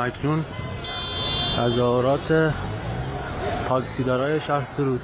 اکنون تظاهرات تاکسیدارای شهر درود